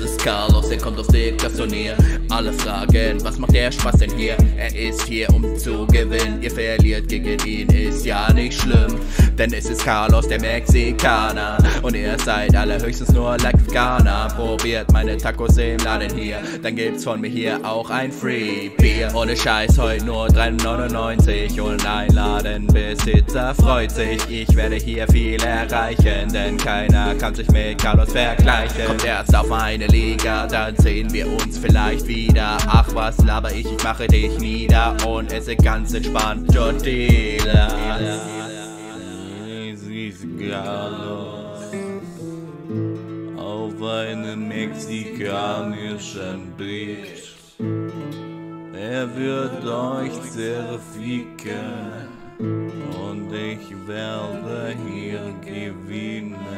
ist Carlos, er kommt aus das Turnier. Alle fragen, was macht der Spaß denn hier? Er ist hier, um zu gewinnen. Ihr verliert gegen ihn, ist ja nicht schlimm. Denn es ist Carlos, der Mexikaner. Und ihr seid alle höchstens nur Ghana. Probiert meine Tacos im Laden hier. Dann gibt's von mir hier auch ein Free Bier. Ohne Scheiß, heute nur 3,99. Und ein Ladenbesitzer freut sich. Ich werde hier viel erreichen, denn keiner kann sich mit Carlos vergleichen. Kommt erst auf meine Liga, dann sehen wir uns vielleicht wieder. Ach, was laber ich, ich mache dich nieder und esse ganz entspannt Tortillas. Carlos auf einem mexikanischen Beach. Er wird euch zerficken und ich werde hier gewinnen.